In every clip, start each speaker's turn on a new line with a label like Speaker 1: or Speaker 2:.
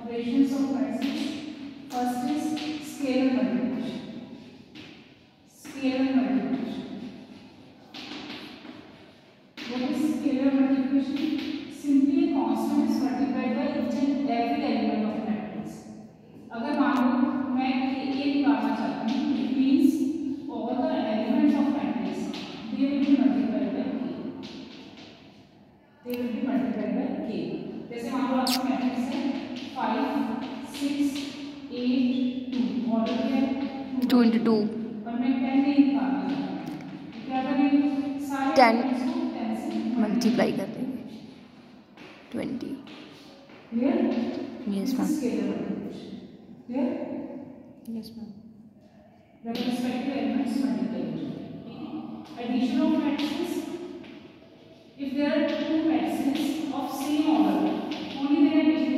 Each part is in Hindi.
Speaker 1: operations of matrices first is scalar multiplication scalar multiplication what is scalar multiplication simply a constant is multiplied by each and every element of matrix अगर मान लो मैं ए निकालना चाहता हूँ it means all the elements of matrix they will be multiplied by k they will be multiplied by k जैसे मान लो आपका मैट्रिक्स है five six eight two order क्या है
Speaker 2: टू इंटू टू
Speaker 1: और मैं टेन नहीं निकालना चाहता हूँ। क्या करेंगे सारे
Speaker 2: 10
Speaker 1: elements को 10 से
Speaker 2: मल्टीप्लाई कर देंगे twenty yes ma'am yes ma'am
Speaker 1: respective elements multiplied addition of matrices if there are two matrices of same order only then addition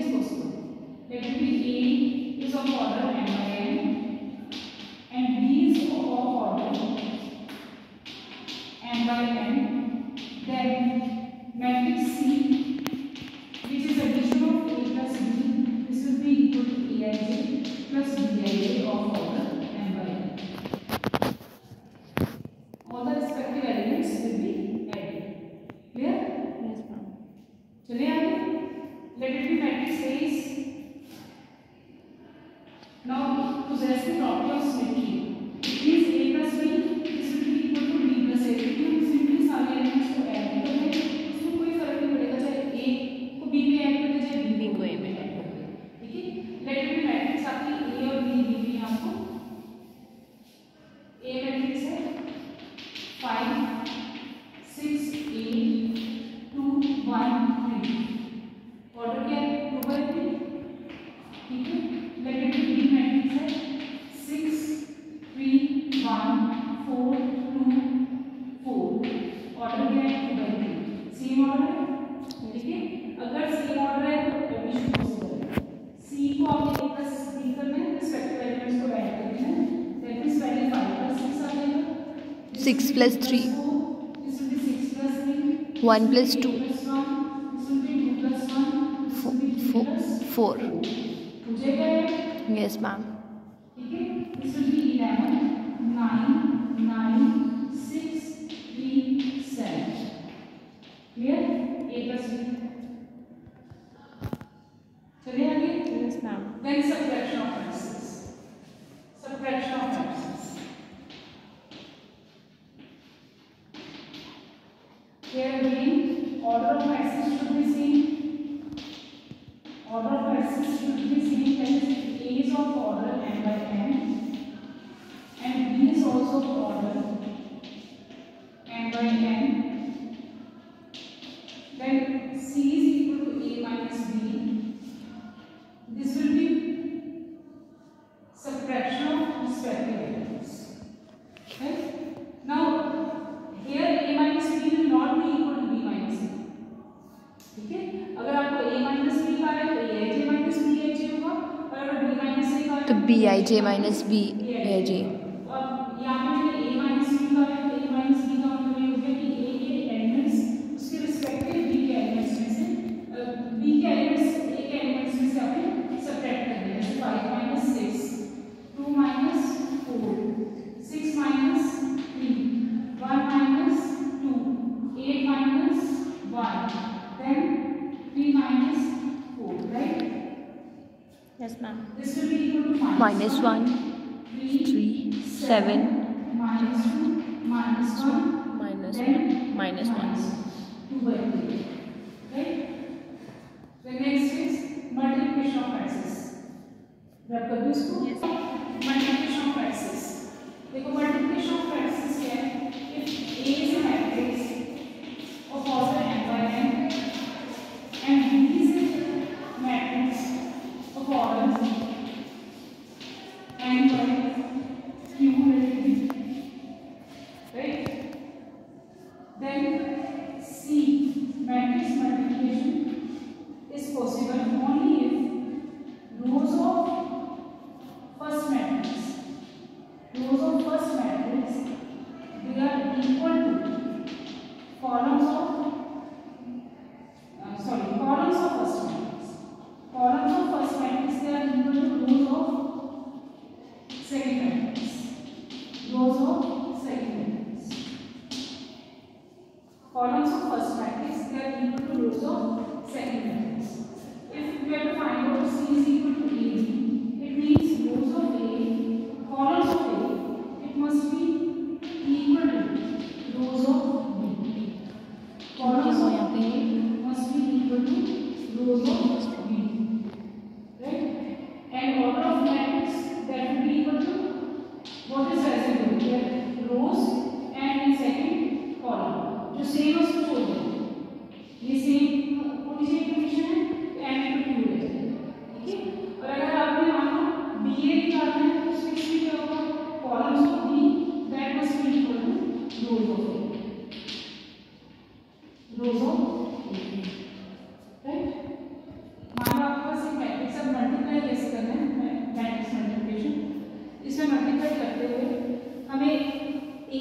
Speaker 1: three same order है ठीक है अगर सेम ऑर्डर है तो पॉसिबल है सी को प्लस बी करना है रिस्पेक्टिव एलिमेंट्स को ऐड करना है दैट मींस वैल्यू 5 प्लस 6 आ जाएगा
Speaker 2: Six plus three.
Speaker 1: This will be six plus three.
Speaker 2: One plus two.
Speaker 1: This will be one. This will be two plus one. This
Speaker 2: Four,
Speaker 1: will be three
Speaker 2: four,
Speaker 1: plus
Speaker 2: four.
Speaker 1: हो जाएगा
Speaker 2: यस मैम
Speaker 1: ठीक है this will be eleven nine nine six three seven clear A plus चलिए आगे
Speaker 2: yes ma'am
Speaker 1: then subtraction of matrices subtraction of matrices here again order of matrices should be same order of matrices should be same that is a is of order n by n and b is also order then c is equal to a minus b this will be subtraction of respective elements. Right? Now, here a minus b will not be equal to b minus a. ठीक है? अगर आपको a minus b का है तो a j minus b a j होगा और अगर b minus a का है
Speaker 2: तो B I J minus B A J
Speaker 1: और यहाँ पे मैंने a minus b का है तो a minus b का मतलब ये हो गया कि a के एलिमेंट्स उसके रिस्पेक्टिव b के एलिमेंट्स में से अ, b के एलिमेंट्स a के एलिमेंट्स में से आपने सब्ट्रैक्ट कर दिया जैसे 5 minus 6 2 minus 4 6 minus 3 1 minus 2 8 minus 1 then 3 minus 4 right
Speaker 2: yes ma'am
Speaker 1: this will be equal to minus
Speaker 2: minus one
Speaker 1: 3
Speaker 2: three seven
Speaker 1: minus 2 minus 1
Speaker 2: minus one minus one
Speaker 1: two by three. Right? Multiplication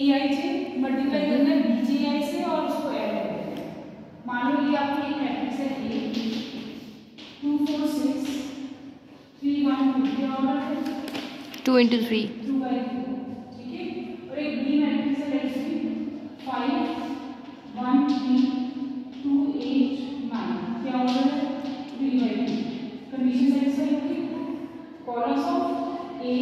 Speaker 1: A I से मल्टीप्लाई करना बी जे आई से और उसको ऐड करना। मान लो ये आपको एक मैट्रिक्स है A two four six three one two
Speaker 2: two into three
Speaker 1: two by two ठीक है? और एक बी मैट्रिक्स है let's five one three two eight nine क्या order three by two condition columns of A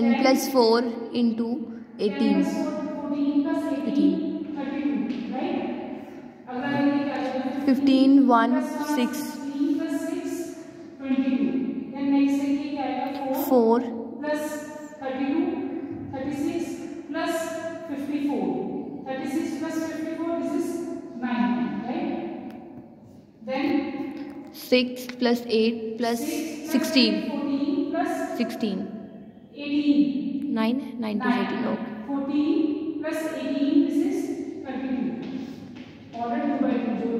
Speaker 1: 10 plus 4 into 18.
Speaker 2: 18.
Speaker 1: 15, 1, 6. 4 plus 32, 36 plus 54. 36 plus 54, this is 9, right? Then
Speaker 2: 6 plus 8 plus
Speaker 1: 6
Speaker 2: 16.
Speaker 1: 14 plus
Speaker 2: 16.
Speaker 1: 18
Speaker 2: 9 9 to
Speaker 1: 18
Speaker 2: okay.
Speaker 1: 14 plus 18 this is 32 order 2 by 2 जो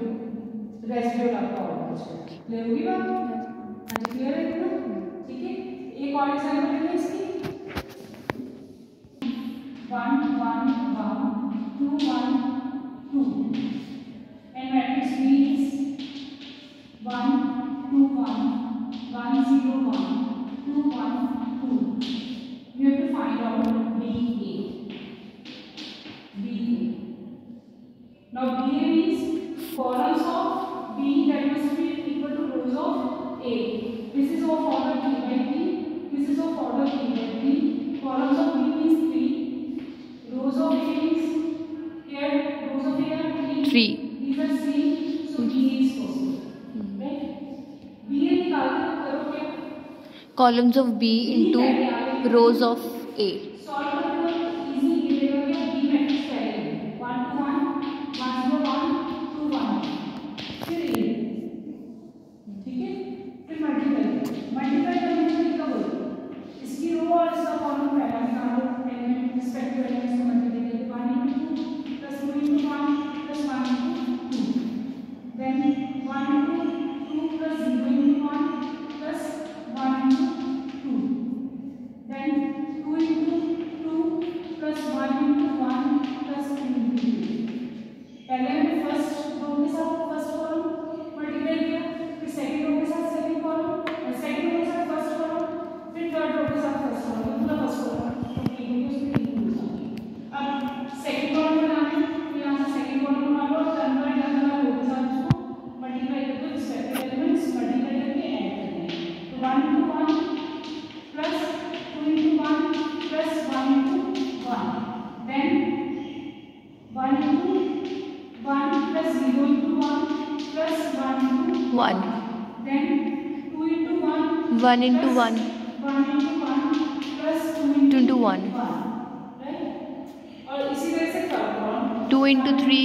Speaker 1: रेसिड्यूल आपका ऑर्डर हो जाएगा क्लियर होगी बात? हाँ जी क्लियर है पूरा? ठीक है? एक और एग्जांपल लेंगे इसकी? 1 1 columns of B into rows of A. One one into one two into one two into three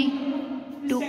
Speaker 1: two